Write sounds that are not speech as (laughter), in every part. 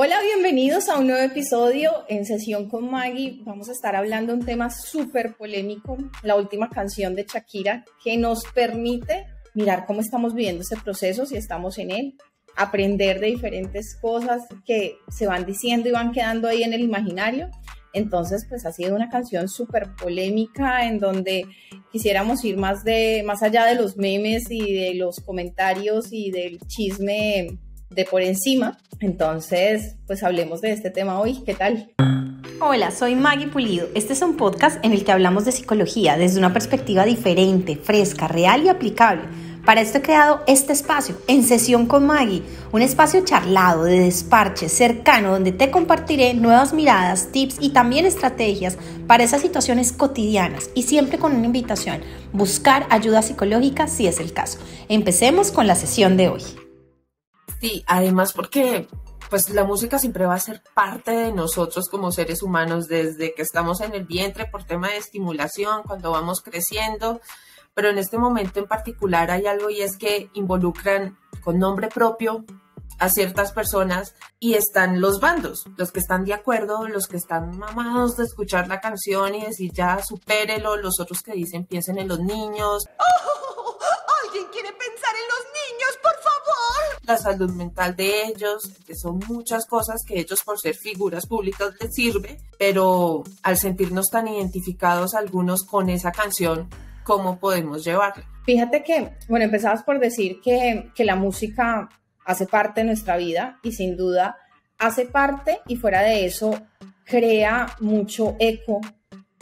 Hola, bienvenidos a un nuevo episodio en sesión con Maggie. Vamos a estar hablando de un tema súper polémico, la última canción de Shakira, que nos permite mirar cómo estamos viviendo ese proceso, si estamos en él, aprender de diferentes cosas que se van diciendo y van quedando ahí en el imaginario. Entonces, pues ha sido una canción súper polémica en donde quisiéramos ir más, de, más allá de los memes y de los comentarios y del chisme de por encima. Entonces, pues hablemos de este tema hoy. ¿Qué tal? Hola, soy Maggie Pulido. Este es un podcast en el que hablamos de psicología desde una perspectiva diferente, fresca, real y aplicable. Para esto he creado este espacio, En Sesión con Maggie, un espacio charlado, de desparche, cercano, donde te compartiré nuevas miradas, tips y también estrategias para esas situaciones cotidianas y siempre con una invitación, buscar ayuda psicológica si es el caso. Empecemos con la sesión de hoy. Sí, además porque pues la música siempre va a ser parte de nosotros como seres humanos desde que estamos en el vientre por tema de estimulación, cuando vamos creciendo, pero en este momento en particular hay algo y es que involucran con nombre propio a ciertas personas y están los bandos, los que están de acuerdo, los que están mamados de escuchar la canción y decir ya supérelo, los otros que dicen piensen en los niños. ¡Oh! La salud mental de ellos, que son muchas cosas que ellos por ser figuras públicas les sirve, pero al sentirnos tan identificados algunos con esa canción, ¿cómo podemos llevarla? Fíjate que, bueno, empezabas por decir que, que la música hace parte de nuestra vida y sin duda hace parte y fuera de eso crea mucho eco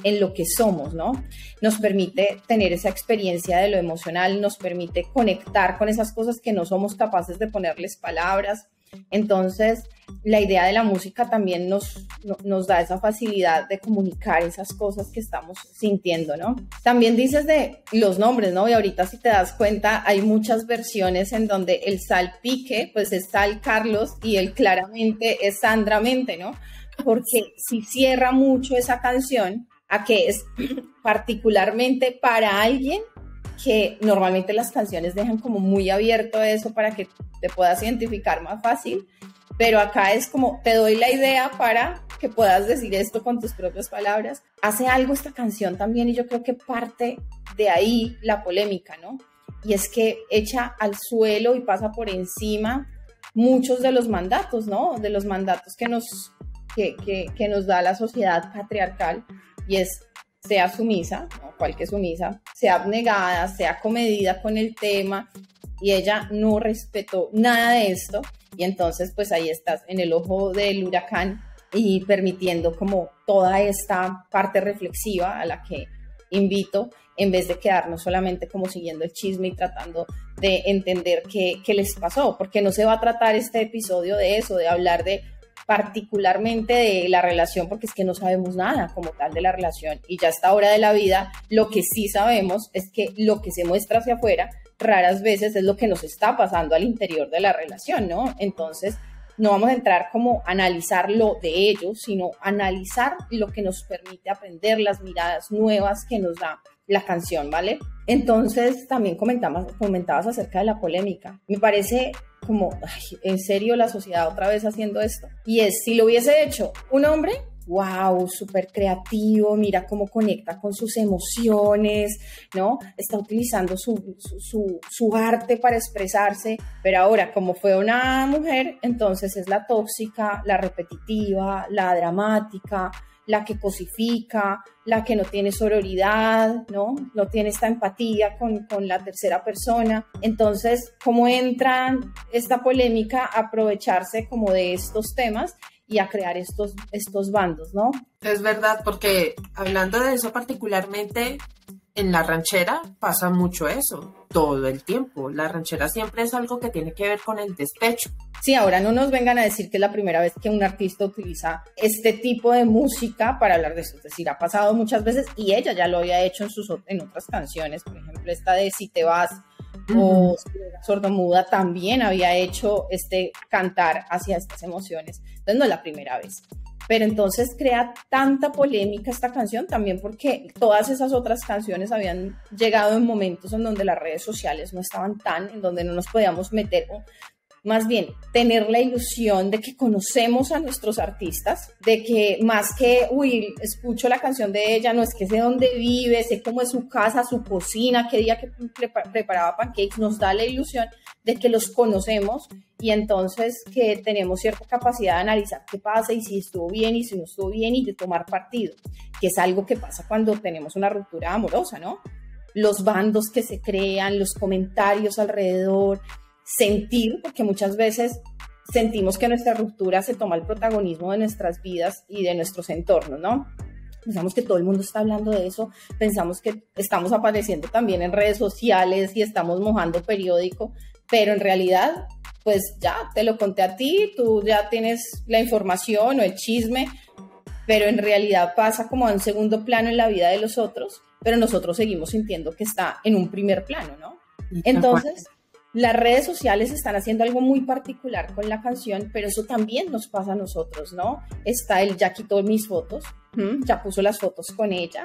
en lo que somos, ¿no? Nos permite tener esa experiencia de lo emocional, nos permite conectar con esas cosas que no somos capaces de ponerles palabras. Entonces, la idea de la música también nos, nos da esa facilidad de comunicar esas cosas que estamos sintiendo, ¿no? También dices de los nombres, ¿no? Y ahorita si te das cuenta, hay muchas versiones en donde el salpique, pues es Sal Carlos y el claramente es Sandra Mente, ¿no? Porque si cierra mucho esa canción, a que es (clears throat) particularmente para alguien que normalmente las canciones dejan como muy abierto eso para que te puedas identificar más fácil, pero acá es como te doy la idea para que puedas decir esto con tus propias palabras. Hace algo esta canción también y yo creo que parte de ahí la polémica, ¿no? Y es que echa al suelo y pasa por encima muchos de los mandatos, ¿no? De los mandatos que nos, que, que, que nos da la sociedad patriarcal y es sea sumisa, ¿no? cual sumisa, sea abnegada, sea comedida con el tema y ella no respetó nada de esto y entonces pues ahí estás en el ojo del huracán y permitiendo como toda esta parte reflexiva a la que invito en vez de quedarnos solamente como siguiendo el chisme y tratando de entender qué, qué les pasó, porque no se va a tratar este episodio de eso, de hablar de particularmente de la relación, porque es que no sabemos nada como tal de la relación y ya a esta hora de la vida lo que sí sabemos es que lo que se muestra hacia afuera raras veces es lo que nos está pasando al interior de la relación, ¿no? Entonces, no vamos a entrar como a analizar lo de ellos, sino analizar lo que nos permite aprender las miradas nuevas que nos da la canción, ¿vale? Entonces, también comentamos, comentabas acerca de la polémica. Me parece como, en serio la sociedad otra vez haciendo esto. Y es, si lo hubiese hecho un hombre, wow, súper creativo, mira cómo conecta con sus emociones, ¿no? Está utilizando su, su, su, arte para expresarse, pero ahora como fue una mujer, entonces es la tóxica, la repetitiva, la dramática, la que cosifica, la que no tiene sororidad, ¿no? No tiene esta empatía con, con la tercera persona. Entonces, ¿cómo entra esta polémica a aprovecharse como de estos temas y a crear estos, estos bandos, ¿no? Es verdad, porque hablando de eso particularmente, en la ranchera pasa mucho eso, todo el tiempo. La ranchera siempre es algo que tiene que ver con el despecho. Sí, ahora no nos vengan a decir que es la primera vez que un artista utiliza este tipo de música para hablar de eso. Es decir, ha pasado muchas veces y ella ya lo había hecho en, sus, en otras canciones. Por ejemplo, esta de Si te vas o Sordomuda también había hecho este cantar hacia estas emociones. Entonces no es la primera vez pero entonces crea tanta polémica esta canción también porque todas esas otras canciones habían llegado en momentos en donde las redes sociales no estaban tan, en donde no nos podíamos meter más bien tener la ilusión de que conocemos a nuestros artistas, de que más que, uy, escucho la canción de ella, no es que sé dónde vive, sé cómo es su casa, su cocina, qué día que preparaba pancakes, nos da la ilusión de que los conocemos y entonces que tenemos cierta capacidad de analizar qué pasa y si estuvo bien y si no estuvo bien y de tomar partido, que es algo que pasa cuando tenemos una ruptura amorosa, ¿no? Los bandos que se crean, los comentarios alrededor, sentir, porque muchas veces sentimos que nuestra ruptura se toma el protagonismo de nuestras vidas y de nuestros entornos, ¿no? Pensamos que todo el mundo está hablando de eso, pensamos que estamos apareciendo también en redes sociales y estamos mojando periódico, pero en realidad, pues ya te lo conté a ti, tú ya tienes la información o el chisme, pero en realidad pasa como a un segundo plano en la vida de los otros, pero nosotros seguimos sintiendo que está en un primer plano, ¿no? Entonces, las redes sociales están haciendo algo muy particular con la canción, pero eso también nos pasa a nosotros, ¿no? Está el ya quitó mis fotos, ya puso las fotos con ella,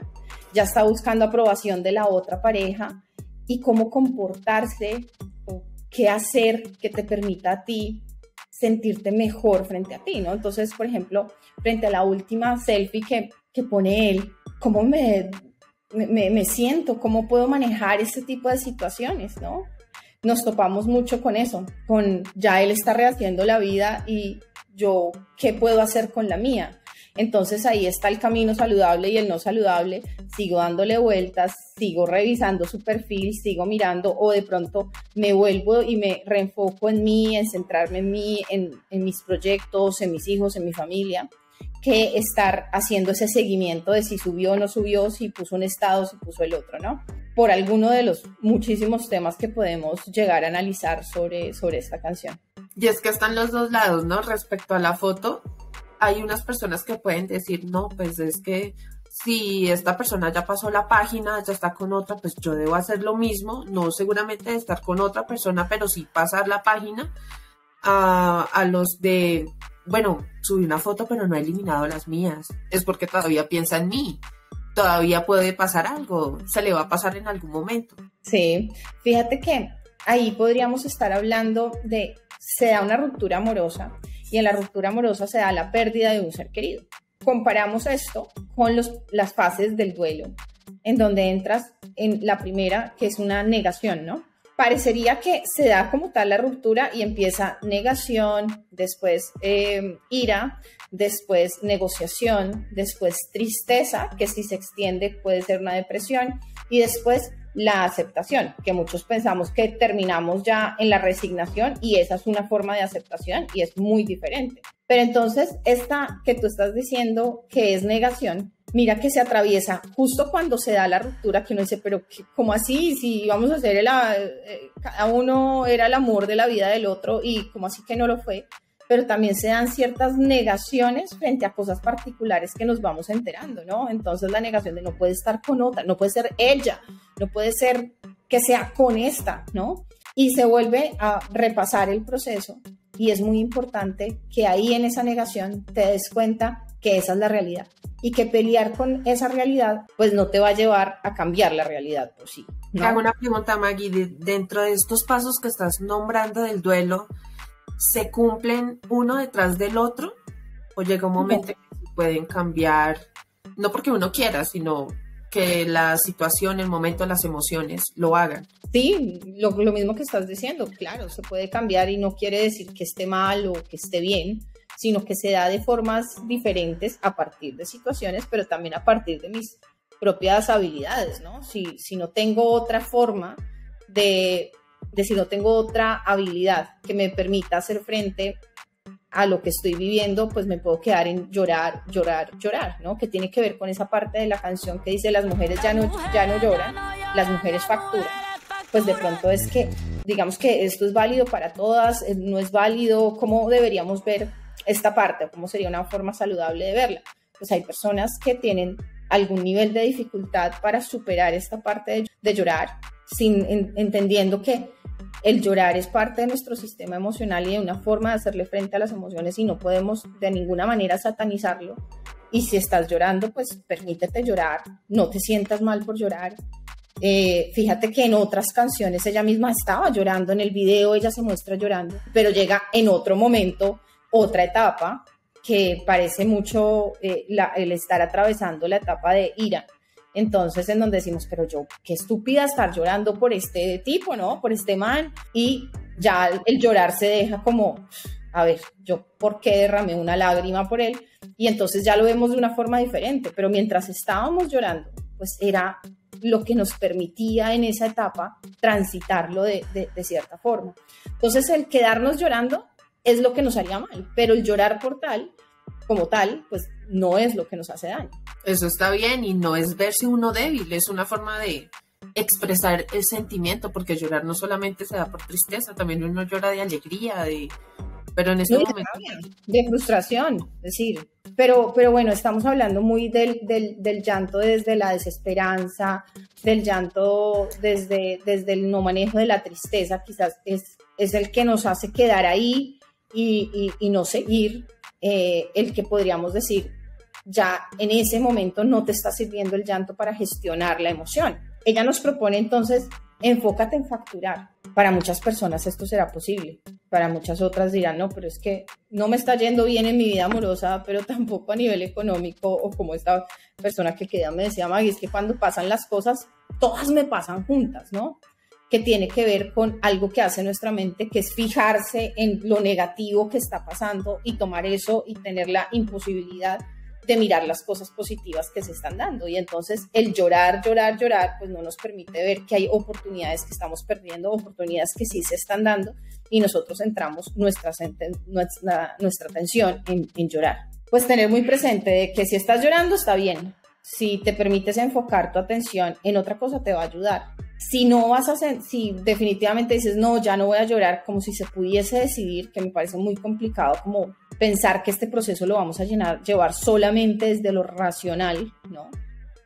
ya está buscando aprobación de la otra pareja y cómo comportarse o qué hacer que te permita a ti sentirte mejor frente a ti, ¿no? Entonces, por ejemplo, frente a la última selfie que, que pone él, ¿cómo me, me, me siento? ¿Cómo puedo manejar este tipo de situaciones, ¿no? nos topamos mucho con eso, con ya él está rehaciendo la vida y yo, ¿qué puedo hacer con la mía? Entonces ahí está el camino saludable y el no saludable. Sigo dándole vueltas, sigo revisando su perfil, sigo mirando o de pronto me vuelvo y me reenfoco en mí, en centrarme en mí, en, mis proyectos, en mis hijos, en mi familia que estar haciendo ese seguimiento de si subió o no subió, si puso un estado, si puso el otro, ¿no? Por alguno de los muchísimos temas que podemos llegar a analizar sobre, sobre esta canción. Y es que están los dos lados, ¿no? Respecto a la foto, hay unas personas que pueden decir, no, pues es que si esta persona ya pasó la página, ya está con otra, pues yo debo hacer lo mismo, no seguramente estar con otra persona, pero sí pasar la página a, a los de bueno, subí una foto pero no he eliminado las mías. Es porque todavía piensa en mí. Todavía puede pasar algo. Se le va a pasar en algún momento. Sí, fíjate que ahí podríamos estar hablando de, se da una ruptura amorosa y en la ruptura amorosa se da la pérdida de un ser querido. Comparamos esto con las fases del duelo, en donde entras en la primera, que es una negación, ¿no? parecería que se da como tal la ruptura y empieza negación, después em, ira, después negociación, después tristeza, que si se extiende puede ser una depresión, y después la aceptación, que muchos pensamos que terminamos ya en la resignación y esa es una forma de aceptación y es muy diferente. Pero entonces, esta que tú estás diciendo que es negación, mira que se atraviesa justo cuando se da la ruptura, que uno dice, pero ¿cómo así? Si vamos a hacer el, eh, cada uno era el amor de la vida del otro y como así que no lo fue, pero también se dan ciertas negaciones frente a cosas particulares que nos vamos enterando, ¿no? Entonces la negación de no puede estar con otra, no puede ser ella, no puede ser que sea con esta, ¿no? Y se vuelve a repasar el proceso y es muy importante que ahí en esa negación te des cuenta que esa es la realidad y que pelear con esa realidad pues no te va a llevar a cambiar la realidad por sí. ¿no? Hago una pregunta, Maggie, dentro de estos pasos que estás nombrando del duelo, ¿se cumplen uno detrás del otro? ¿O llega un momento en que pueden cambiar, no porque uno quiera, sino que la situación, el momento, las emociones lo hagan? Sí, lo, lo mismo que estás diciendo, claro, se puede cambiar y no quiere decir que esté mal o que esté bien, sino que se da de formas diferentes a partir de situaciones, pero también a partir de mis propias habilidades, ¿no? Si, si no tengo otra forma de, de, si no tengo otra habilidad que me permita hacer frente a lo que estoy viviendo, pues me puedo quedar en llorar, llorar, llorar, ¿no? Que tiene que ver con esa parte de la canción que dice las mujeres ya no, ya no lloran, las mujeres facturan. Pues de pronto es que, digamos que esto es válido para todas, eh, no es válido, ¿cómo deberíamos ver esta parte, cómo sería una forma saludable de verla. Pues hay personas que tienen algún nivel de dificultad para superar esta parte de, llorar, sin, entendiendo que el llorar es parte de nuestro sistema emocional y de una forma de hacerle frente a las emociones y no podemos de ninguna manera satanizarlo. Y si estás llorando, pues permítete llorar, no te sientas mal por llorar Eh, fíjate que en otras canciones ella misma estaba llorando, en el video ella se muestra llorando, pero llega en otro momento, otra etapa, que parece mucho eh, el estar atravesando la etapa de ira. Entonces, en donde decimos, pero yo, qué estúpida estar llorando por este tipo, ¿no? Por este man. Y ya el llorar se deja como, a ver, yo, ¿por qué derramé una lágrima por él? Y entonces ya lo vemos de una forma diferente. Pero mientras estábamos llorando, pues era lo que nos permitía en esa etapa transitarlo de, de cierta forma. Entonces, el quedarnos llorando es lo que nos haría mal, pero el llorar por tal, como tal, pues no es lo que nos hace daño. Eso está bien y no es verse uno débil, es una forma de expresar el sentimiento, porque llorar no solamente se da por tristeza, también uno llora de alegría, de... Pero en momento... De frustración, es decir, pero, pero bueno, estamos hablando muy del, del, llanto desde la desesperanza, del llanto desde, desde el no manejo de la tristeza, quizás es, es el que nos hace quedar ahí y, y, no seguir eh, el que podríamos decir, ya en ese momento no te está sirviendo el llanto para gestionar la emoción. Ella nos propone entonces, enfócate en facturar. Para muchas personas esto será posible, para muchas otras dirán, no, pero es que no me está yendo bien en mi vida amorosa, pero tampoco a nivel económico o como esta persona que queda me decía, Maggie, es que cuando pasan las cosas, todas me pasan juntas, ¿no? Que tiene que ver con algo que hace nuestra mente, que es fijarse en lo negativo que está pasando y tomar eso y tener la imposibilidad de mirar las cosas positivas que se están dando. Y entonces el llorar, llorar, llorar, pues no nos permite ver que hay oportunidades que estamos perdiendo, oportunidades que sí se están dando y nosotros centramos nuestra, nuestra, nuestra atención en, en llorar. Pues tener muy presente que si estás llorando está bien, si te permites enfocar tu atención en otra cosa te va a ayudar si no vas a si definitivamente dices, no, ya no voy a llorar, como si se pudiese decidir, que me parece muy complicado, como pensar que este proceso lo vamos a llevar solamente desde lo racional, ¿no?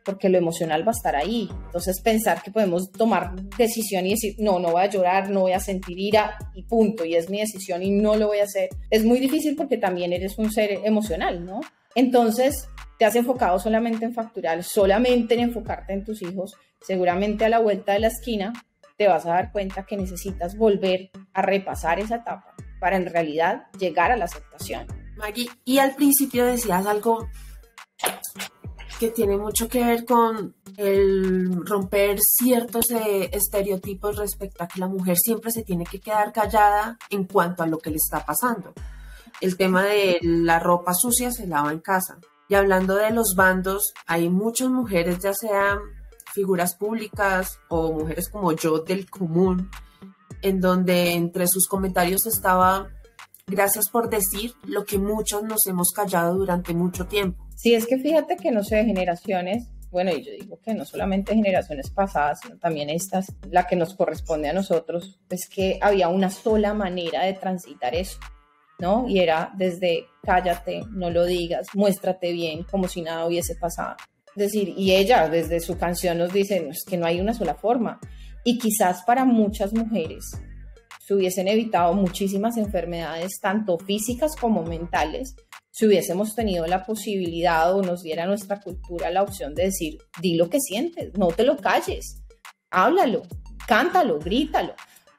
Porque lo emocional va a estar ahí. Entonces pensar que podemos tomar decisión y decir, no, no voy a llorar, no voy a sentir ira y punto, y es mi decisión y no lo voy a hacer, es muy difícil porque también eres un ser emocional, ¿no? Entonces, te has enfocado solamente en facturar, solamente en enfocarte en tus hijos, seguramente a la vuelta de la esquina te vas a dar cuenta que necesitas volver a repasar esa etapa para en realidad llegar a la aceptación. Maggie, y al principio decías algo que tiene mucho que ver con el romper ciertos eh, estereotipos respecto a que la mujer siempre se tiene que quedar callada en cuanto a lo que le está pasando. El tema de la ropa sucia se lava en casa. Y hablando de los bandos, hay muchas mujeres, ya sean figuras públicas o mujeres como yo del común, en donde entre sus comentarios estaba gracias por decir lo que muchos nos hemos callado durante mucho tiempo. Sí, es que fíjate que no sé, generaciones, bueno, y yo digo que no solamente generaciones pasadas, sino también estas, la que nos corresponde a nosotros, es que había una sola manera de transitar eso. ¿No? Y era desde cállate, no lo digas, muéstrate bien, como si nada hubiese pasado. Es decir, y ella desde su canción nos dice, es que no hay una sola forma. Y quizás para muchas mujeres se hubiesen evitado muchísimas enfermedades, tanto físicas como mentales, si hubiésemos tenido la posibilidad o nos diera nuestra cultura la opción de decir, di lo que sientes, no te lo calles, háblalo, cántalo, grítalo.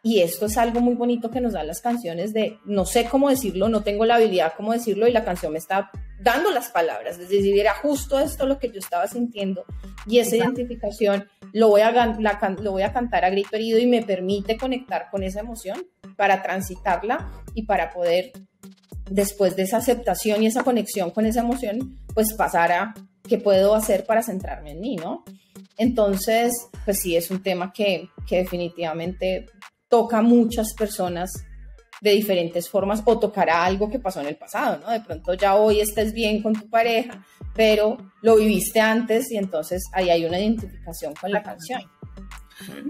Y esto es algo muy bonito que nos dan las canciones de no sé cómo decirlo, no tengo la habilidad cómo decirlo y la canción me está dando las palabras. Es decir, era justo esto lo que yo estaba sintiendo y esa identificación lo voy, a, lo voy a cantar a grito herido y me permite conectar con esa emoción para transitarla y para poder, después de esa aceptación y esa conexión con esa emoción, pues pasar a qué puedo hacer para centrarme en mí, ¿no? Entonces, pues sí, es un tema que, que definitivamente toca a muchas personas de diferentes formas o tocará algo que pasó en el pasado, ¿no? De pronto ya hoy estés bien con tu pareja, pero lo viviste antes y entonces ahí hay una identificación con la canción.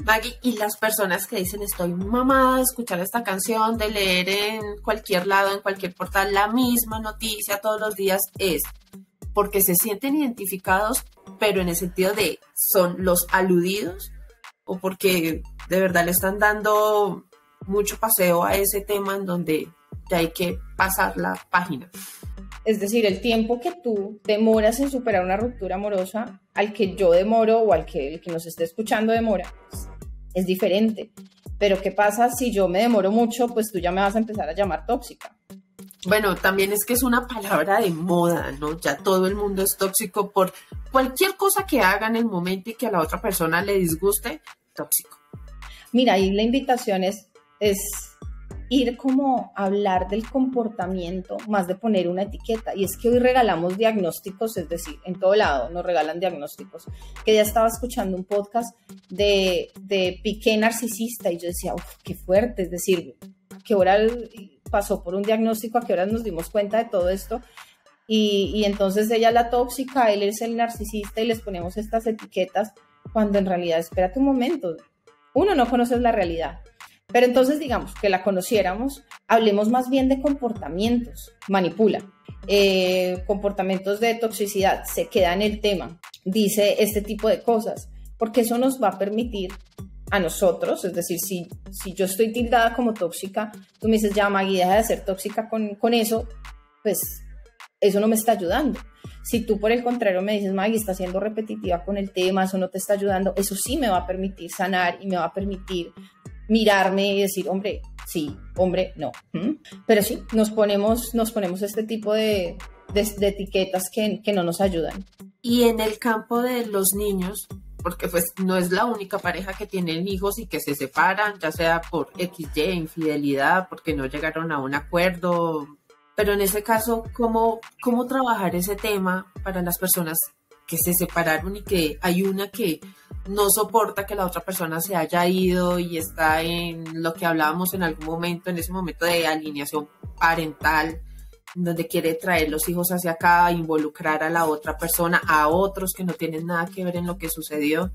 Maggie, y las personas que dicen estoy mamada de escuchar esta canción, de leer en cualquier lado, en cualquier portal, la misma noticia todos los días, es porque se sienten identificados, pero en el sentido de son los aludidos o porque de verdad le están dando mucho paseo a ese tema en donde ya hay que pasar la página. Es decir, el tiempo que tú demoras en superar una ruptura amorosa al que yo demoro o al que el que nos esté escuchando demora, pues, es diferente. Pero ¿qué pasa si yo me demoro mucho? Pues tú ya me vas a empezar a llamar tóxica. Bueno, también es que es una palabra de moda, ¿no? Ya todo el mundo es tóxico por cualquier cosa que haga en el momento y que a la otra persona le disguste, tóxico. Mira, ahí la invitación es, es ir como a hablar del comportamiento más de poner una etiqueta. Y es que hoy regalamos diagnósticos, es decir, en todo lado nos regalan diagnósticos. Que ya estaba escuchando un podcast de, de Piqué narcisista y yo decía, uff, qué fuerte, es decir, ¿a qué hora pasó por un diagnóstico, a qué horas nos dimos cuenta de todo esto. Y, entonces ella es la tóxica, él es el narcisista y les ponemos estas etiquetas cuando en realidad, espérate un momento, uno no conoce la realidad. Pero entonces digamos que la conociéramos, hablemos más bien de comportamientos, manipula, eh, comportamientos de toxicidad, se queda en el tema, dice este tipo de cosas, porque eso nos va a permitir a nosotros, es decir, si, si yo estoy tildada como tóxica, tú me dices, ya Maggie, deja de ser tóxica con, con eso, pues eso no me está ayudando. Si tú por el contrario me dices, Maggie, está siendo repetitiva con el tema, eso no te está ayudando, eso sí me va a permitir sanar y me va a permitir mirarme y decir, hombre, sí, hombre, no. ¿Mm? Pero sí, nos ponemos, nos ponemos este tipo de, de, etiquetas que, que no nos ayudan. Y en el campo de los niños, porque pues no es la única pareja que tienen hijos y que se separan, ya sea por XY, infidelidad, porque no llegaron a un acuerdo. Pero en ese caso, ¿cómo, cómo trabajar ese tema para las personas que se separaron y que hay una que no soporta que la otra persona se haya ido y está en lo que hablábamos en algún momento, en ese momento de alineación parental, donde quiere traer los hijos hacia acá, involucrar a la otra persona, a otros que no tienen nada que ver en lo que sucedió.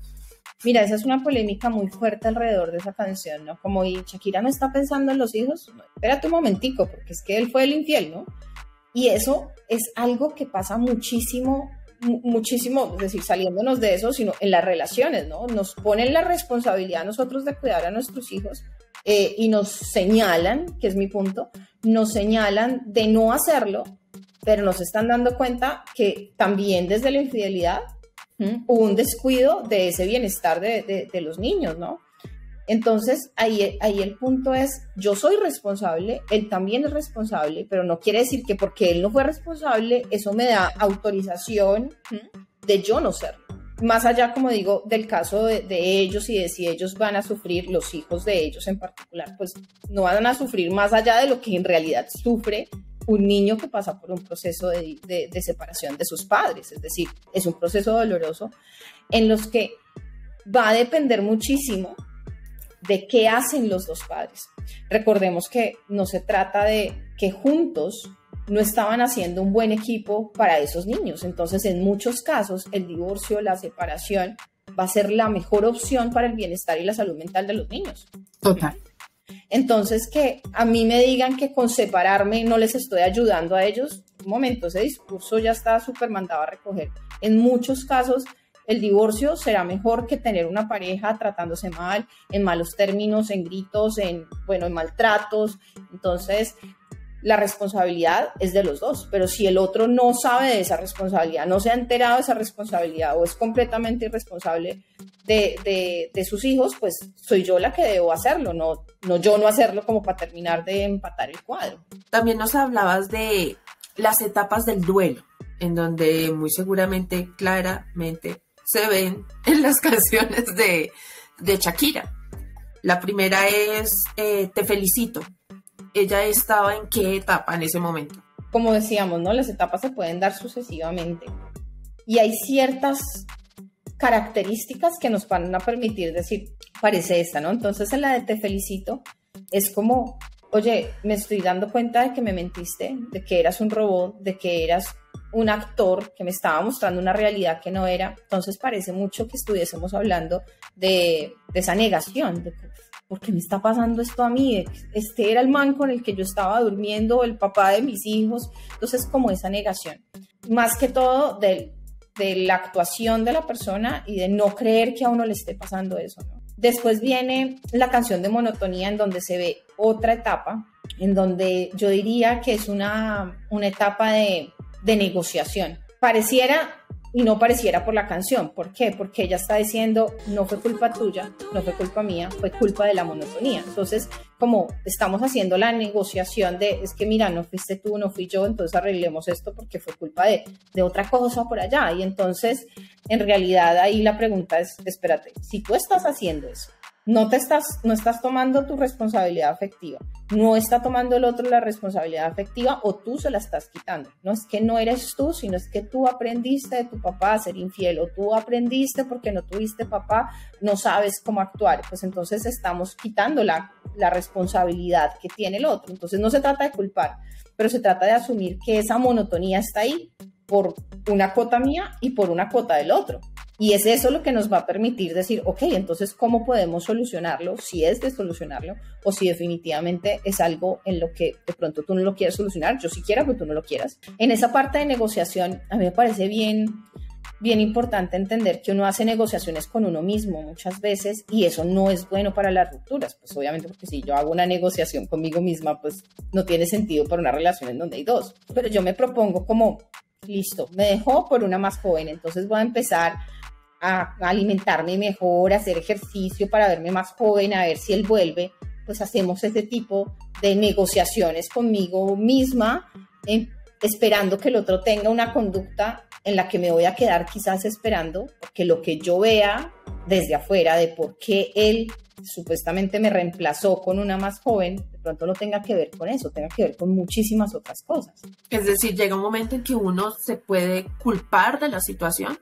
Mira, esa es una polémica muy fuerte alrededor de esa canción, ¿no? Como, ¿y Shakira no está pensando en los hijos? espérate un momentico, porque es que él fue el infiel, ¿no? Y eso es algo que pasa muchísimo, muchísimo, es decir, saliéndonos de eso, sino en las relaciones, ¿no? Nos ponen la responsabilidad a nosotros de cuidar a nuestros hijos eh, y nos señalan, que es mi punto, nos señalan de no hacerlo, pero nos están dando cuenta que también desde la infidelidad hubo un descuido de ese bienestar de, de, los niños, ¿no? Entonces, ahí, ahí el punto es, yo soy responsable, él también es responsable, pero no quiere decir que porque él no fue responsable, eso me da autorización de yo no serlo más allá, como digo, del caso de, ellos y de si ellos van a sufrir, los hijos de ellos en particular, pues no van a sufrir más allá de lo que en realidad sufre un niño que pasa por un proceso de, de separación de sus padres. Es decir, es un proceso doloroso en los que va a depender muchísimo de qué hacen los dos padres. Recordemos que no se trata de que juntos no estaban haciendo un buen equipo para esos niños. Entonces, en muchos casos, el divorcio, la separación, va a ser la mejor opción para el bienestar y la salud mental de los niños. Total. Entonces, que a mí me digan que con separarme no les estoy ayudando a ellos, un momento, ese discurso ya está súper mandado a recoger. En muchos casos, el divorcio será mejor que tener una pareja tratándose mal, en malos términos, en gritos, en, bueno, en maltratos. Entonces, la responsabilidad es de los dos, pero si el otro no sabe de esa responsabilidad, no se ha enterado de esa responsabilidad o es completamente irresponsable de, sus hijos, pues soy yo la que debo hacerlo, no, no yo no hacerlo como para terminar de empatar el cuadro. También nos hablabas de las etapas del duelo, en donde muy seguramente, claramente, se ven (laughs) en las canciones de, Shakira. La primera es eh, Te felicito, ella estaba en qué etapa en ese momento. Como decíamos, ¿no? Las etapas se pueden dar sucesivamente. Y hay ciertas características que nos van a permitir decir, parece esta, ¿no? Entonces en la de te felicito es como, oye, me estoy dando cuenta de que me mentiste, de que eras un robot, de que eras un actor que me estaba mostrando una realidad que no era. Entonces parece mucho que estuviésemos hablando de, de esa negación, ¿por qué me está pasando esto a mí? Este era el man con el que yo estaba durmiendo, el papá de mis hijos. Entonces, como esa negación. Más que todo de, la actuación de la persona y de no creer que a uno le esté pasando eso. Después viene la canción de monotonía en donde se ve otra etapa, en donde yo diría que es una, etapa de negociación. Pareciera y no pareciera por la canción. ¿Por qué? Porque ella está diciendo, no fue culpa tuya, no fue culpa mía, fue culpa de la monotonía. Entonces, como estamos haciendo la negociación de, es que mira, no fuiste tú, no fui yo, entonces arreglemos esto porque fue culpa de, de otra cosa por allá. Y entonces, en realidad ahí la pregunta es, espérate, si tú estás haciendo eso, no te estás, no estás tomando tu responsabilidad afectiva, no está tomando el otro la responsabilidad afectiva o tú se la estás quitando. No es que no eres tú, sino es que tú aprendiste de tu papá a ser infiel o tú aprendiste porque no tuviste papá, no sabes cómo actuar. Pues entonces estamos quitando la, la responsabilidad que tiene el otro. Entonces no se trata de culpar, pero se trata de asumir que esa monotonía está ahí por una cota mía y por una cota del otro. Y es eso lo que nos va a permitir decir, ok, entonces, ¿cómo podemos solucionarlo? Si es de solucionarlo o si definitivamente es algo en lo que de pronto tú no lo quieres solucionar, yo sí quiero, pero tú no lo quieras. En esa parte de negociación, a mí me parece bien, bien importante entender que uno hace negociaciones con uno mismo muchas veces y eso no es bueno para las rupturas. Pues obviamente porque si yo hago una negociación conmigo misma, pues no tiene sentido para una relación en donde hay dos. Pero yo me propongo como, listo, me dejó por una más joven, entonces voy a empezar a alimentarme mejor, a hacer ejercicio para verme más joven, a ver si él vuelve, pues hacemos ese tipo de negociaciones conmigo misma, esperando que el otro tenga una conducta en la que me voy a quedar quizás esperando, que lo que yo vea desde afuera de por qué él supuestamente me reemplazó con una más joven, de pronto no tenga que ver con eso, tenga que ver con muchísimas otras cosas. Es decir, llega un momento en que uno se puede culpar de la situación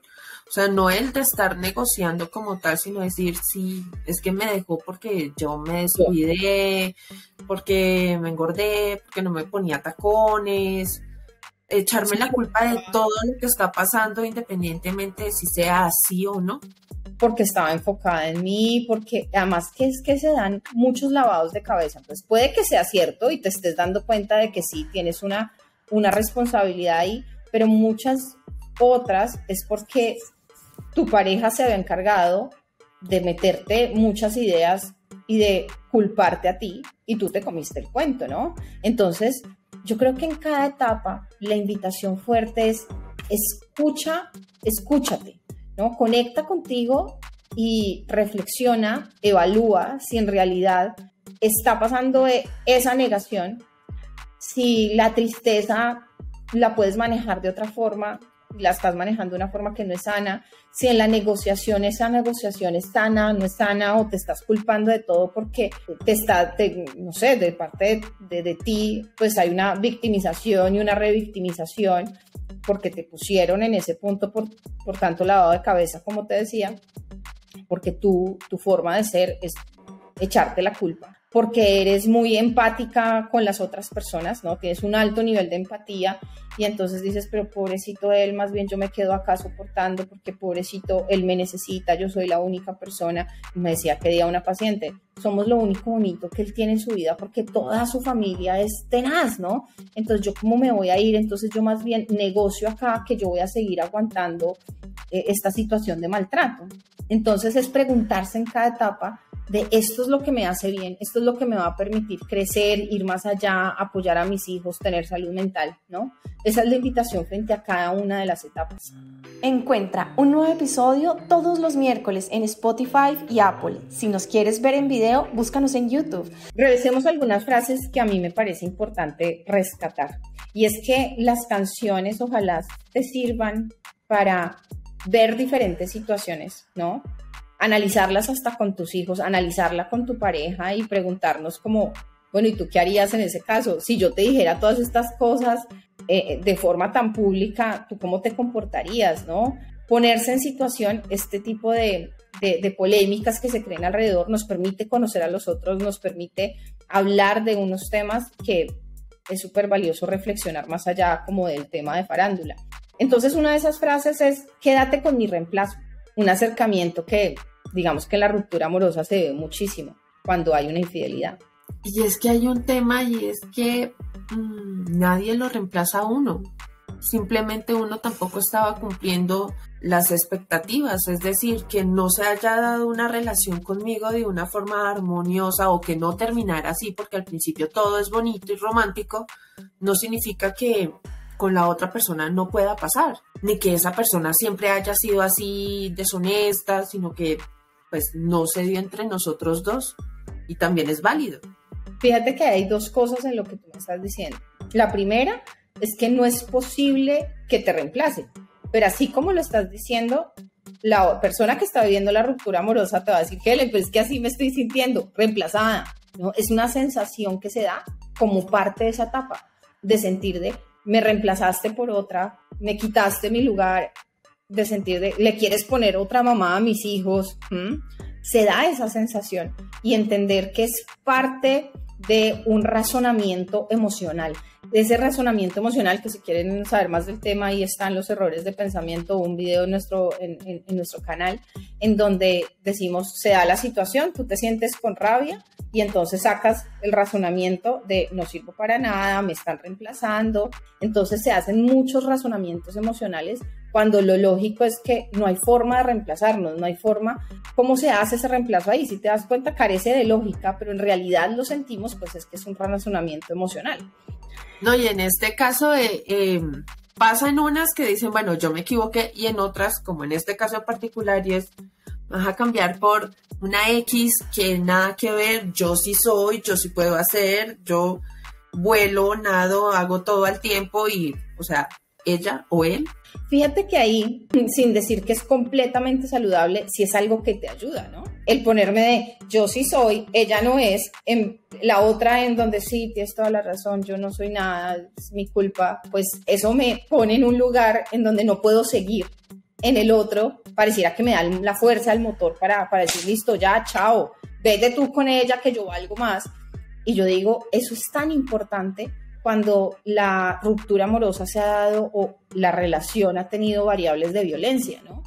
o sea, no el de estar negociando como tal, sino decir, sí, es que me dejó porque yo me descuidé, porque me engordé, porque no me ponía tacones, echarme la culpa de todo lo que está pasando independientemente de si sea así o no. Porque estaba enfocada en mí, porque además que es que se dan muchos lavados de cabeza. Pues puede que sea cierto y te estés dando cuenta de que sí tienes una, una responsabilidad ahí, pero muchas otras es porque tu pareja se había encargado de meterte muchas ideas y de culparte a ti y tú te comiste el cuento, ¿no? Entonces, yo creo que en cada etapa la invitación fuerte es escucha, escúchate, ¿no? Conecta contigo y reflexiona, evalúa si en realidad está pasando esa negación, si la tristeza la puedes manejar de otra forma, la estás manejando de una forma que no es sana, si en la negociación esa negociación es sana, no es sana, o te estás culpando de todo porque te está, no sé, de parte de, de, ti, pues hay una victimización y una revictimización porque te pusieron en ese punto por, por tanto lavado de cabeza, como te decía, porque tú, tu forma de ser es echarte la culpa porque eres muy empática con las otras personas, ¿no? Tienes un alto nivel de empatía y entonces dices, pero pobrecito él, más bien yo me quedo acá soportando porque pobrecito él me necesita, yo soy la única persona. me decía que día una paciente, somos lo único bonito que él tiene en su vida porque toda su familia es tenaz, ¿no? Entonces yo cómo me voy a ir, entonces yo más bien negocio acá que yo voy a seguir aguantando eh, esta situación de maltrato. Entonces es preguntarse en cada etapa de esto es lo que me hace bien, esto es lo que me va a permitir crecer, ir más allá, apoyar a mis hijos, tener salud mental, ¿no? Esa es la invitación frente a cada una de las etapas. Encuentra un nuevo episodio todos los miércoles en Spotify y Apple. Si nos quieres ver en video, búscanos en YouTube. Revisemos algunas frases que a mí me parece importante rescatar. Y es que las canciones ojalá te sirvan para ver diferentes situaciones, ¿no? Analizarlas hasta con tus hijos, analizarla con tu pareja y preguntarnos como, bueno, ¿y tú qué harías en ese caso? Si yo te dijera todas estas cosas eh, de forma tan pública, ¿tú cómo te comportarías, no? Ponerse en situación, este tipo de, de, polémicas que se creen alrededor, nos permite conocer a los otros, nos permite hablar de unos temas que es súper valioso reflexionar más allá como del tema de farándula. Entonces, una de esas frases es, quédate con mi reemplazo, un acercamiento que digamos que la ruptura amorosa se ve muchísimo cuando hay una infidelidad. Y es que hay un tema y es que mm, nadie lo reemplaza a uno. Simplemente uno tampoco estaba cumpliendo las expectativas, es decir, que no se haya dado una relación conmigo de una forma armoniosa o que no terminara así, porque al principio todo es bonito y romántico, no significa que con la otra persona no pueda pasar, ni que esa persona siempre haya sido así deshonesta, sino que pues no se dio entre nosotros dos y también es válido. Fíjate que hay dos cosas en lo que tú me estás diciendo. La primera es que no es posible que te reemplace, pero así como lo estás diciendo, la persona que está viviendo la ruptura amorosa te va a decir, que pues es que así me estoy sintiendo, reemplazada. ¿no? Es una sensación que se da como parte de esa etapa, de sentir de, me reemplazaste por otra, me quitaste mi lugar, de sentir de, le quieres poner otra mamá a mis hijos. Se da esa sensación y entender que es parte de un razonamiento emocional. Ese razonamiento emocional, que si quieren saber más del tema, ahí están los errores de pensamiento, un video nuestro, en, en nuestro canal, en donde decimos, se da la situación, tú te sientes con rabia y entonces sacas el razonamiento de no sirvo para nada, me están reemplazando. Entonces se hacen muchos razonamientos emocionales cuando lo lógico es que no hay forma de reemplazarnos, no hay forma, ¿cómo se hace ese reemplazo ahí? Si te das cuenta, carece de lógica, pero en realidad lo sentimos, pues es que es un razonamiento emocional. No, y en este caso eh, eh, pasa en unas que dicen, bueno, yo me equivoqué, y en otras, como en este caso particular, y es, vas a cambiar por una X que nada que ver, yo sí soy, yo sí puedo hacer, yo vuelo, nado, hago todo al tiempo y, o sea, ella o él Fíjate que ahí, sin decir que es completamente saludable, si es algo que te ayuda, ¿no? El ponerme de yo sí soy, ella no es, en la otra en donde sí, tienes toda la razón, yo no soy nada, es mi culpa, pues eso me pone en un lugar en donde no puedo seguir. En el otro, pareciera que me da la fuerza al motor para, para decir, listo, ya, chao, vete tú con ella que yo valgo más. Y yo digo, eso es tan importante cuando la ruptura amorosa se ha dado o la relación ha tenido variables de violencia, ¿no?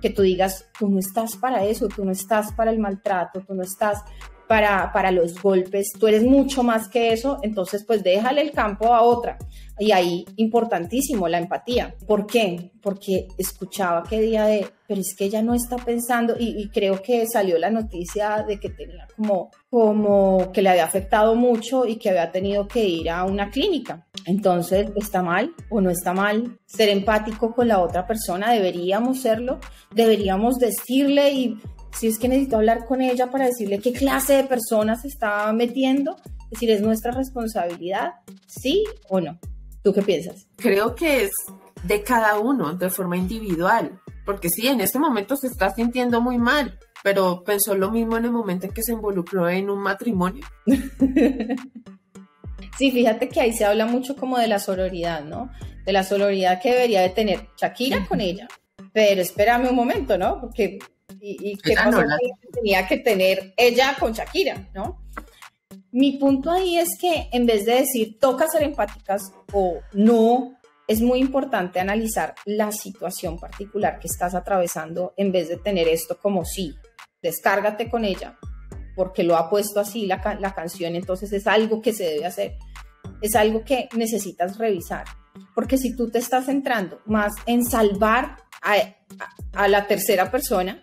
Que tú digas, tú no estás para eso, tú no estás para el maltrato, tú no estás para, para los golpes, tú eres mucho más que eso, entonces pues déjale el campo a otra. Y ahí, importantísimo, la empatía. ¿Por qué? Porque escuchaba que día de, pero es que ella no está pensando, y, creo que salió la noticia de que tenía como, como que le había afectado mucho y que había tenido que ir a una clínica. Entonces, ¿está mal o no está mal ser empático con la otra persona? Deberíamos serlo, deberíamos decirle y si es que necesito hablar con ella para decirle qué clase de personas se está metiendo, es decir, es nuestra responsabilidad, sí o no. ¿Tú qué piensas? Creo que es de cada uno, de forma individual, porque sí, en este momento se está sintiendo muy mal, pero pensó lo mismo en el momento en que se involucró en un matrimonio. (laughs) sí, fíjate que ahí se habla mucho como de la sororidad, ¿no? De la sororidad que debería de tener Shakira con ella. Pero espérame un momento, ¿no? Porque, ¿y, qué pasó tenía que tener ella con Shakira, ¿no? Mi punto ahí es que en vez de decir toca ser empáticas o no, es muy importante analizar la situación particular que estás atravesando en vez de tener esto como sí, descárgate con ella, porque lo ha puesto así la, canción, entonces es algo que se debe hacer, es algo que necesitas revisar, porque si tú te estás centrando más en salvar a la tercera persona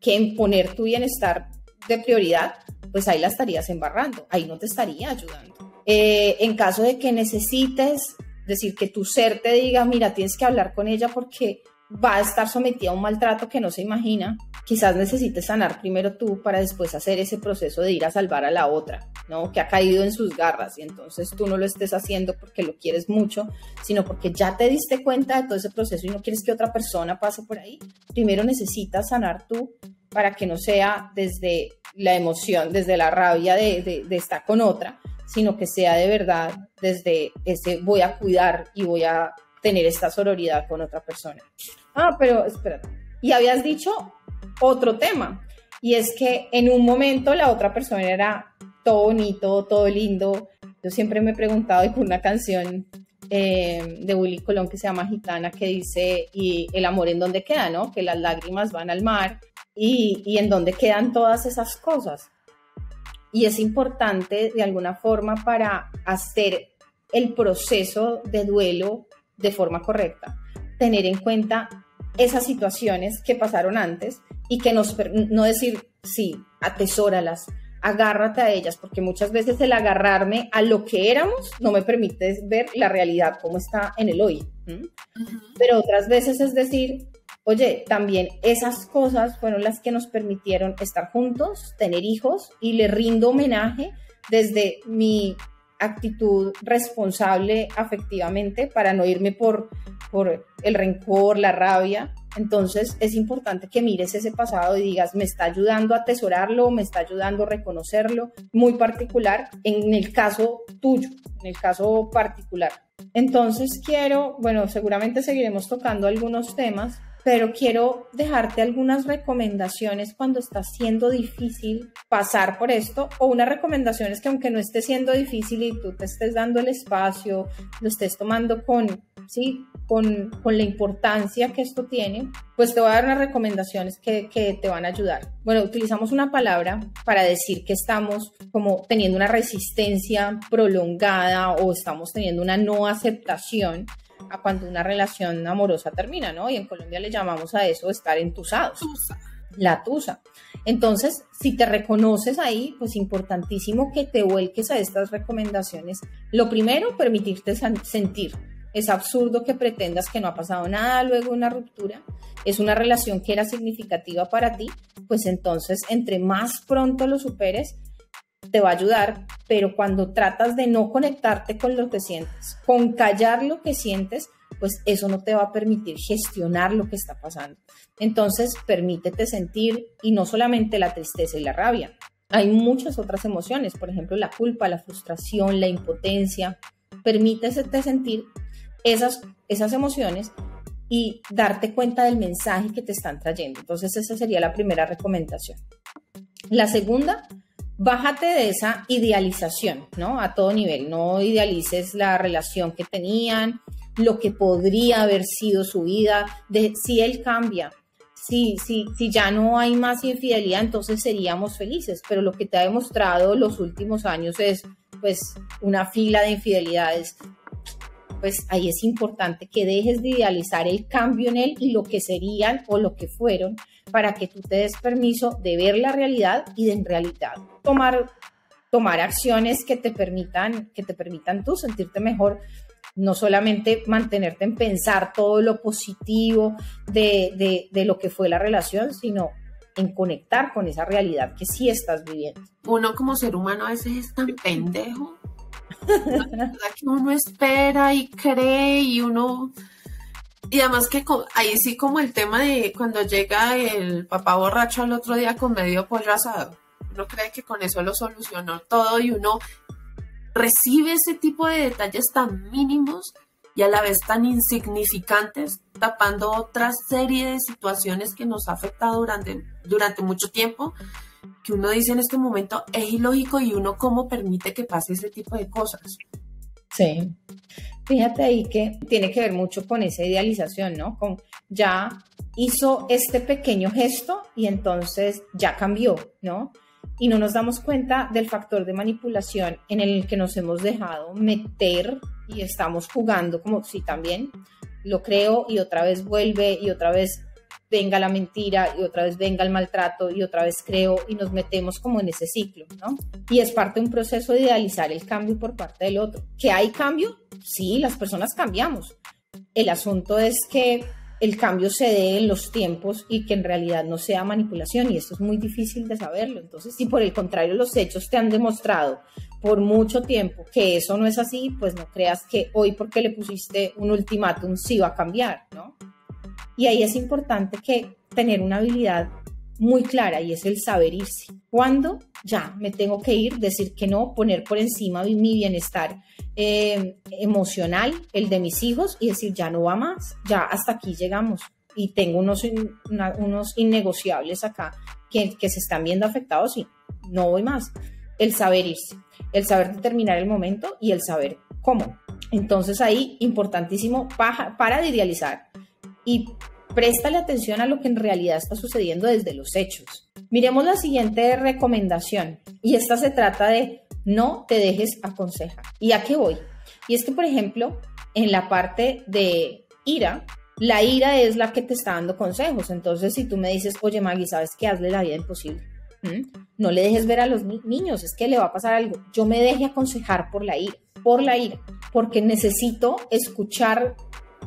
que en poner tu bienestar de prioridad, pues ahí la estarías embarrando, ahí no te estaría ayudando. Eh, en caso de que necesites decir que tu ser te diga, mira, tienes que hablar con ella porque va a estar sometida a un maltrato que no se imagina, quizás necesites sanar primero tú para después hacer ese proceso de ir a salvar a la otra, ¿no? Que ha caído en sus garras y entonces tú no lo estés haciendo porque lo quieres mucho, sino porque ya te diste cuenta de todo ese proceso y no quieres que otra persona pase por ahí. Primero necesitas sanar tú para que no sea desde la emoción, desde la rabia de, estar con otra, sino que sea de verdad desde ese voy a cuidar y voy a tener esta sororidad con otra persona. Ah, pero espera, y habías dicho otro tema, y es que en un momento la otra persona era todo bonito, todo lindo. Yo siempre me he preguntado, y por una canción eh, de Willy Colón que se llama Gitana, que dice, y el amor en dónde queda, ¿no? Que las lágrimas van al mar y, en dónde quedan todas esas cosas. Y es importante de alguna forma para hacer el proceso de duelo de forma correcta, tener en cuenta esas situaciones que pasaron antes y que nos, no decir, sí, atesóralas, agárrate a ellas, porque muchas veces el agarrarme a lo que éramos no me permite ver la realidad como está en el hoy. Pero otras veces es decir, oye, también esas cosas fueron las que nos permitieron estar juntos, tener hijos y le rindo homenaje desde mi actitud responsable afectivamente para no irme por, por el rencor, la rabia. Entonces es importante que mires ese pasado y digas, me está ayudando a atesorarlo, me está ayudando a reconocerlo, muy particular en el caso tuyo, en el caso particular. Entonces quiero, bueno, seguramente seguiremos tocando algunos temas, pero quiero dejarte algunas recomendaciones cuando está siendo difícil pasar por esto o unas recomendaciones que aunque no esté siendo difícil y tú te estés dando el espacio, lo estés tomando con, sí, con, con la importancia que esto tiene, pues te voy a dar unas recomendaciones que, que te van a ayudar. Bueno, utilizamos una palabra para decir que estamos como teniendo una resistencia prolongada o estamos teniendo una no aceptación a cuando una relación amorosa termina, ¿no? Y en Colombia le llamamos a eso estar entusados. La tusa. Entonces, si te reconoces ahí, pues importantísimo que te vuelques a estas recomendaciones. Lo primero, permitirte sentir. Es absurdo que pretendas que no ha pasado nada luego de una ruptura. Es una relación que era significativa para ti, pues entonces entre más pronto lo superes, te va a ayudar, pero cuando tratas de no conectarte con lo que sientes, con callar lo que sientes, pues eso no te va a permitir gestionar lo que está pasando. Entonces, permítete sentir y no solamente la tristeza y la rabia. Hay muchas otras emociones, por ejemplo, la culpa, la frustración, la impotencia. Permítete sentir esas, esas emociones y darte cuenta del mensaje que te están trayendo. Entonces, esa sería la primera recomendación. La segunda bájate de esa idealización, ¿no? A todo nivel, no idealices la relación que tenían, lo que podría haber sido su vida, de si él cambia, si, si, si ya no hay más infidelidad, entonces seríamos felices, pero lo que te ha demostrado los últimos años es pues una fila de infidelidades, pues ahí es importante que dejes de idealizar el cambio en él y lo que serían o lo que fueron para que tú te des permiso de ver la realidad y de en realidad tomar, tomar acciones que te permitan, que te permitan tú sentirte mejor no solamente mantenerte en pensar todo lo positivo de, de, de, lo que fue la relación, sino en conectar con esa realidad que sí estás viviendo. Uno como ser humano a veces es tan pendejo que uno espera y cree y uno... Y además que ahí sí como el tema de cuando llega el papá borracho al otro día con medio pollo asado. Uno cree que con eso lo solucionó todo y uno recibe ese tipo de detalles tan mínimos y a la vez tan insignificantes, tapando otra serie de situaciones que nos ha afectado durante, durante mucho tiempo que uno dice en este momento es ilógico y uno cómo permite que pase ese tipo de cosas. Sí. Fíjate ahí que tiene que ver mucho con esa idealización, ¿no? Con ya hizo este pequeño gesto y entonces ya cambió, ¿no? Y no nos damos cuenta del factor de manipulación en el que nos hemos dejado meter y estamos jugando como si también lo creo y otra vez vuelve y otra vez venga la mentira y otra vez venga el maltrato y otra vez creo y nos metemos como en ese ciclo, ¿no? Y es parte de un proceso de idealizar el cambio por parte del otro. ¿Que hay cambio? Sí, las personas cambiamos. El asunto es que el cambio se dé en los tiempos y que en realidad no sea manipulación y esto es muy difícil de saberlo. Entonces, si por el contrario los hechos te han demostrado por mucho tiempo que eso no es así, pues no creas que hoy porque le pusiste un ultimátum sí va a cambiar, ¿no? Y ahí es importante que tener una habilidad muy clara y es el saber irse. Cuando ya me tengo que ir, decir que no, poner por encima mi bienestar eh, emocional, el de mis hijos y decir ya no va más, ya hasta aquí llegamos y tengo unos, unos innegociables acá que, que se están viendo afectados y no voy más. El saber irse, el saber determinar el momento y el saber cómo. Entonces ahí, importantísimo, para, para de idealizar y Préstale atención a lo que en realidad está sucediendo desde los hechos. Miremos la siguiente recomendación y esta se trata de no te dejes aconsejar. ¿Y a qué voy? Y es que, por ejemplo, en la parte de ira, la ira es la que te está dando consejos. Entonces, si tú me dices, oye Maggie, ¿sabes qué? Hazle la vida imposible. No le dejes ver a los niños, es que le va a pasar algo. Yo me deje aconsejar por la ira, por la ira, porque necesito escuchar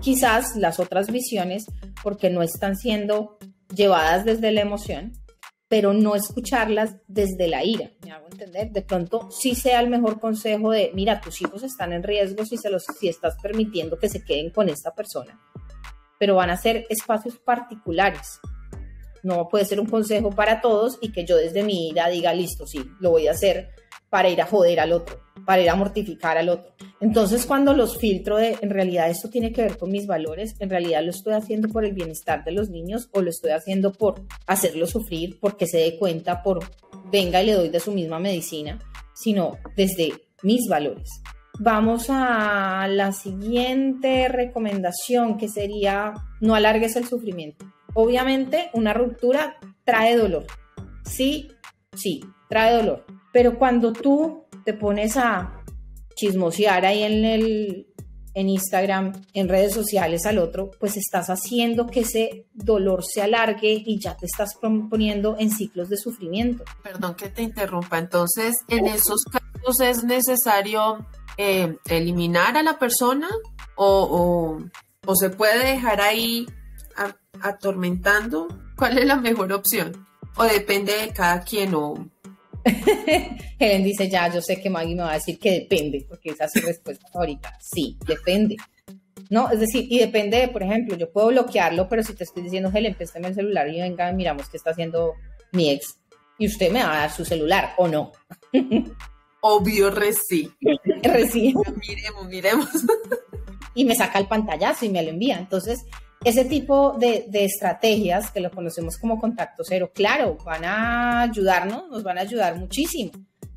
quizás las otras visiones, porque no están siendo llevadas desde la emoción, pero no escucharlas desde la ira. ¿Me hago entender? De pronto sí sea el mejor consejo de, mira, tus hijos están en riesgo si, se los, si estás permitiendo que se queden con esta persona, pero van a ser espacios particulares. No puede ser un consejo para todos y que yo desde mi ira diga, listo, sí, lo voy a hacer para ir a joder al otro, para ir a mortificar al otro. Entonces, cuando los filtro de, en realidad esto tiene que ver con mis valores, en realidad lo estoy haciendo por el bienestar de los niños o lo estoy haciendo por hacerlo sufrir, porque se dé cuenta, por venga y le doy de su misma medicina, sino desde mis valores. Vamos a la siguiente recomendación que sería no alargues el sufrimiento. Obviamente una ruptura trae dolor. Sí, sí, trae dolor. Pero cuando tú te pones a chismosear ahí en el en Instagram, en redes sociales al otro, pues estás haciendo que ese dolor se alargue y ya te estás poniendo en ciclos de sufrimiento. Perdón que te interrumpa. Entonces, en esos casos es necesario eh, eliminar a la persona o, o se puede dejar ahí atormentando? ¿Cuál es la mejor opción? ¿O depende de cada quien o...? (laughs) Helen dice, ya, yo sé que Maggie me va a decir que depende, porque esa es su respuesta favorita. Sí, depende. No, es decir, y depende, por ejemplo, yo puedo bloquearlo, pero si te estoy diciendo, Helen, préstame el celular y venga, miramos qué está haciendo mi ex, y usted me va a dar su celular, ¿o no? (laughs) Obvio, reci. Reci. (laughs) miremos, miremos. y me saca el pantallazo y me lo envía. Entonces, ese tipo de, estrategias, que lo conocemos como contacto cero, claro, van a ayudarnos, nos van a ayudar muchísimo,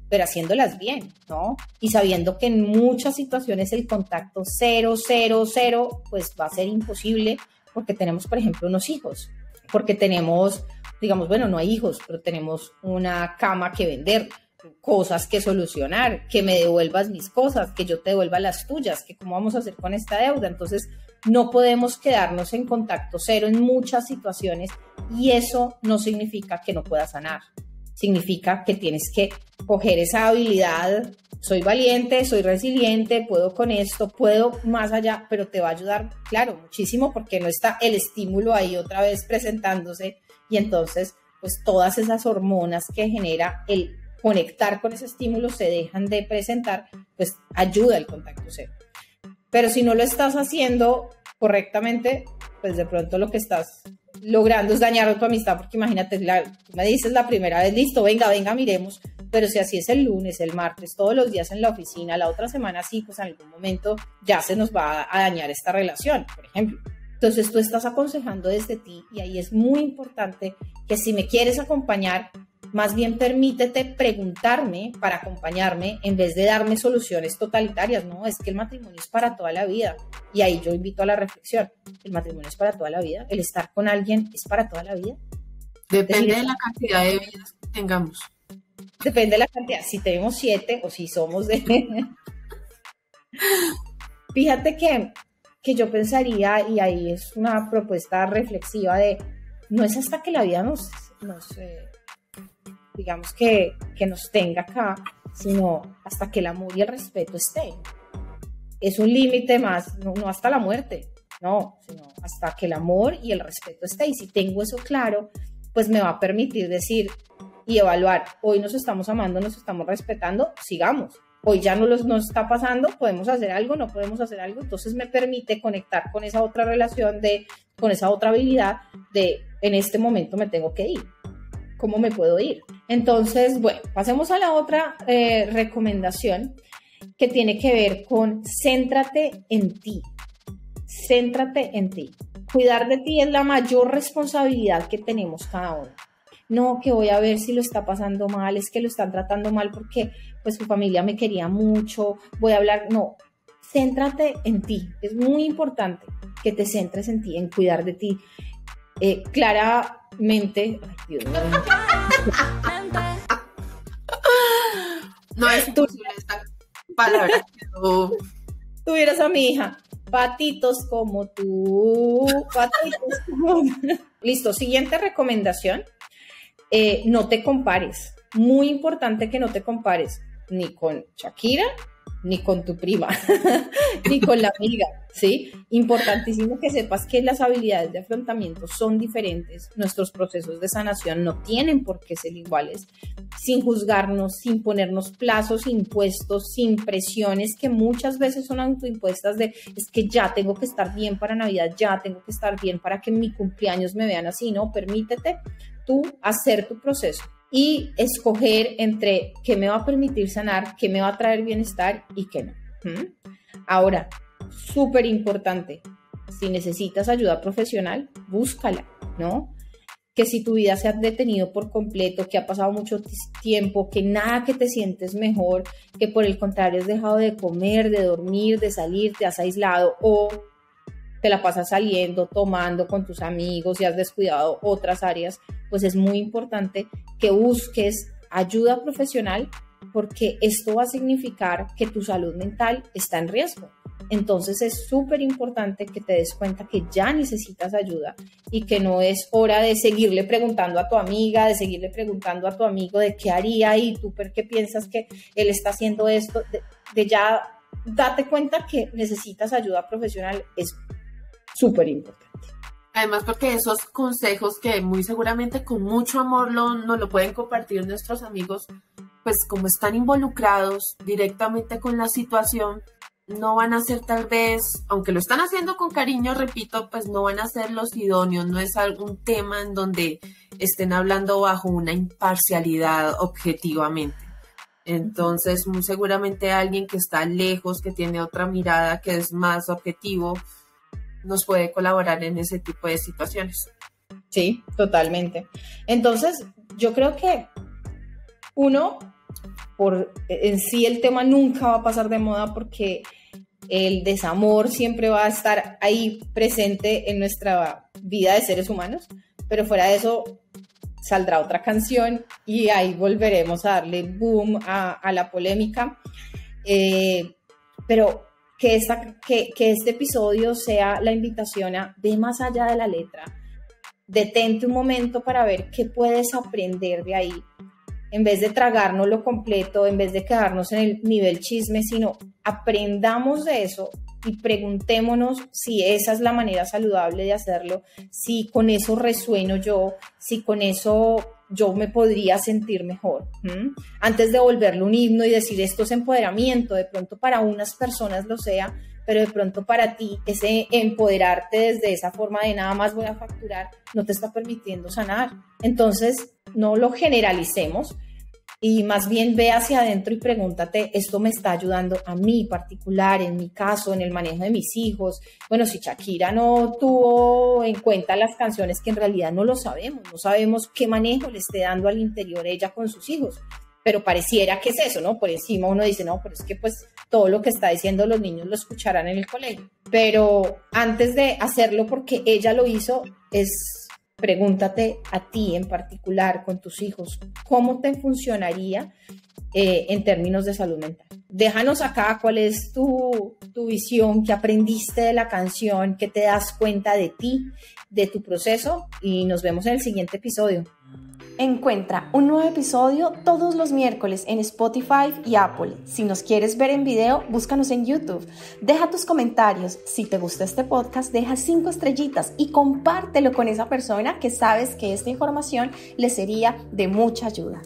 pero haciéndolas bien, ¿no? Y sabiendo que en muchas situaciones el contacto cero, cero, cero, pues va a ser imposible porque tenemos, por ejemplo, unos hijos, porque tenemos, digamos, bueno, no hay hijos, pero tenemos una cama que vender, cosas que solucionar, que me devuelvas mis cosas, que yo te devuelva las tuyas, que cómo vamos a hacer con esta deuda. Entonces, no podemos quedarnos en contacto cero en muchas situaciones y eso no significa que no puedas sanar. Significa que tienes que coger esa habilidad. Soy valiente, soy resiliente, puedo con esto, puedo más allá, pero te va a ayudar, claro, muchísimo porque no está el estímulo ahí otra vez presentándose y entonces, pues todas esas hormonas que genera el conectar con ese estímulo se dejan de presentar, pues ayuda el contacto cero. Pero si no lo estás haciendo correctamente, pues de pronto lo que estás logrando es dañar tu amistad, porque imagínate, tú me dices la primera vez, listo, venga, venga, miremos, pero si así es el lunes, el martes, todos los días en la oficina, la otra semana sí, pues en algún momento ya se nos va a dañar esta relación, por ejemplo. Entonces tú estás aconsejando desde ti y ahí es muy importante que si me quieres acompañar, más bien permítete preguntarme para acompañarme en vez de darme soluciones totalitarias. No, es que el matrimonio es para toda la vida. Y ahí yo invito a la reflexión. El matrimonio es para toda la vida. El estar con alguien es para toda la vida. Depende de la cantidad de vidas que tengamos. Depende de la cantidad. Si tenemos siete o si somos de... (laughs) Fíjate que, que yo pensaría, y ahí es una propuesta reflexiva de, no es hasta que la vida nos, nos eh, digamos, que, que nos tenga acá, sino hasta que el amor y el respeto estén. Es un límite más, no, hasta la muerte, no, sino hasta que el amor y el respeto estén. Y si tengo eso claro, pues me va a permitir decir y evaluar, hoy nos estamos amando, nos estamos respetando, sigamos. Hoy ya no nos está pasando, podemos hacer algo, no podemos hacer algo, entonces me permite conectar con esa otra relación de, con esa otra habilidad de, en este momento me tengo que ir cómo me puedo ir. Entonces, bueno, pasemos a la otra eh, recomendación que tiene que ver con céntrate en ti. Céntrate en ti. Cuidar de ti es la mayor responsabilidad que tenemos cada uno. No, que voy a ver si lo está pasando mal, es que lo están tratando mal porque pues su familia me quería mucho, voy a hablar, no, céntrate en ti. Es muy importante que te centres en ti, en cuidar de ti. Eh, claramente, No es tú esta palabra. Tuvieras a mi hija. Patitos como tú. Patitos como. (laughs) Listo. Siguiente recomendación. eh, no te compares. Muy importante que no te compares ni con Shakira, ni con tu prima, (laughs) ni con la amiga, ¿sí? Importantísimo que sepas que las habilidades de afrontamiento son diferentes, nuestros procesos de sanación no tienen por qué ser iguales, sin juzgarnos, sin ponernos plazos impuestos, sin presiones que muchas veces son autoimpuestas de es que ya tengo que estar bien para Navidad, ya tengo que estar bien para que en mi cumpleaños me vean así, no, permítete tú hacer tu proceso y escoger entre qué me va a permitir sanar, qué me va a traer bienestar y qué no. Ahora, súper importante, si necesitas ayuda profesional, búscala, ¿no? Que si tu vida se ha detenido por completo, que ha pasado mucho tiempo, que nada que te sientes mejor, que por el contrario has dejado de comer, de dormir, de salir, te has aislado o te la pasas saliendo, tomando con tus amigos y has descuidado otras áreas, pues es muy importante que busques ayuda profesional porque esto va a significar que tu salud mental está en riesgo. Entonces es súper importante que te des cuenta que ya necesitas ayuda y que no es hora de seguirle preguntando a tu amiga, de seguirle preguntando a tu amigo de qué haría y tú por qué piensas que él está haciendo esto, de, de ya date cuenta que necesitas ayuda profesional. Es súper importante. Además, porque esos consejos que muy seguramente con mucho amor lo, nos lo pueden compartir nuestros amigos, pues como están involucrados directamente con la situación, no van a ser tal vez, aunque lo están haciendo con cariño, repito, pues no van a ser los idóneos, no es algún tema en donde estén hablando bajo una imparcialidad objetivamente. Entonces, muy seguramente alguien que está lejos, que tiene otra mirada, que es más objetivo, nos puede colaborar en ese tipo de situaciones. Sí, totalmente. Entonces, yo creo que uno, por en sí el tema nunca va a pasar de moda porque el desamor siempre va a estar ahí presente en nuestra vida de seres humanos, pero fuera de eso saldrá otra canción y ahí volveremos a darle boom a, la polémica. Eh, pero que, que, que este episodio sea la invitación a ve más allá de la letra, detente un momento para ver qué puedes aprender de ahí, en vez de tragarnos lo completo, en vez de quedarnos en el nivel chisme, sino aprendamos de eso y preguntémonos si esa es la manera saludable de hacerlo, si con eso resueno yo, si con eso yo me podría sentir mejor. Antes de volverlo un himno y decir esto es empoderamiento, de pronto para unas personas lo sea, pero de pronto para ti ese empoderarte desde esa forma de nada más voy a facturar no te está permitiendo sanar. Entonces, no lo generalicemos, y más bien ve hacia adentro y pregúntate, ¿esto me está ayudando a mí particular, en mi caso, en el manejo de mis hijos? Bueno, si Shakira no tuvo en cuenta las canciones que en realidad no lo sabemos, no sabemos qué manejo le esté dando al interior ella con sus hijos, pero pareciera que es eso, ¿no? Por encima uno dice, no, pero es que pues todo lo que está diciendo los niños lo escucharán en el colegio. Pero antes de hacerlo porque ella lo hizo, es Pregúntate a ti en particular, con tus hijos, cómo te funcionaría eh, en términos de salud mental. Déjanos acá cuál es tu, tu visión, qué aprendiste de la canción, qué te das cuenta de ti, de tu proceso y nos vemos en el siguiente episodio. Encuentra un nuevo episodio todos los miércoles en Spotify y Apple. Si nos quieres ver en video, búscanos en YouTube. Deja tus comentarios. Si te gusta este podcast, deja cinco estrellitas y compártelo con esa persona que sabes que esta información le sería de mucha ayuda.